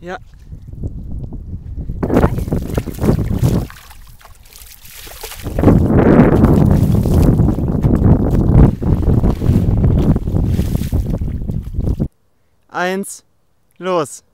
Ja. Eins, los.